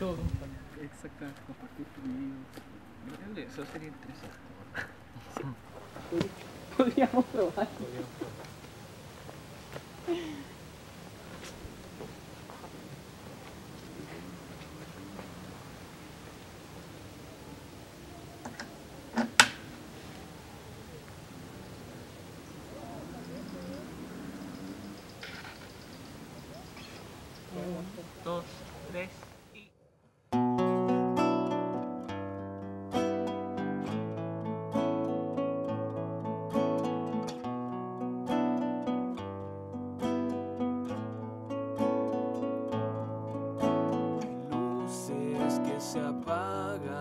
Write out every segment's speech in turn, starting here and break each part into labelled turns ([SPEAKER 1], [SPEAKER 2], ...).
[SPEAKER 1] Como compartir.
[SPEAKER 2] Exactamente, compartir tu video.
[SPEAKER 1] Eso sería interesante.
[SPEAKER 2] Podríamos probar.
[SPEAKER 1] Podríamos probar.
[SPEAKER 3] dos, tres. se apaga.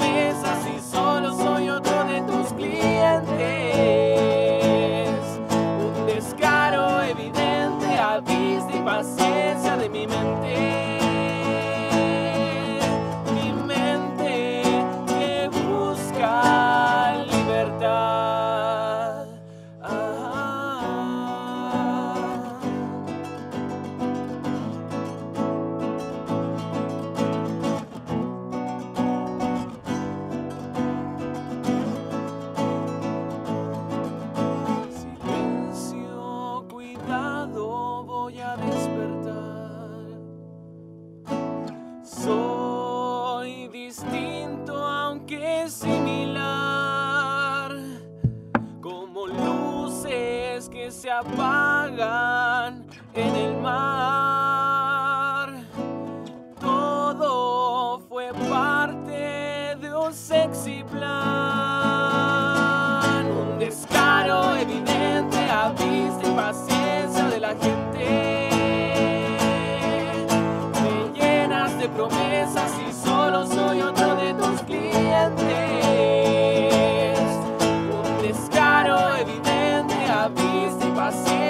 [SPEAKER 3] always similar, como luces que se apagan en el mar. Todo fue parte de un sexy plan. se passa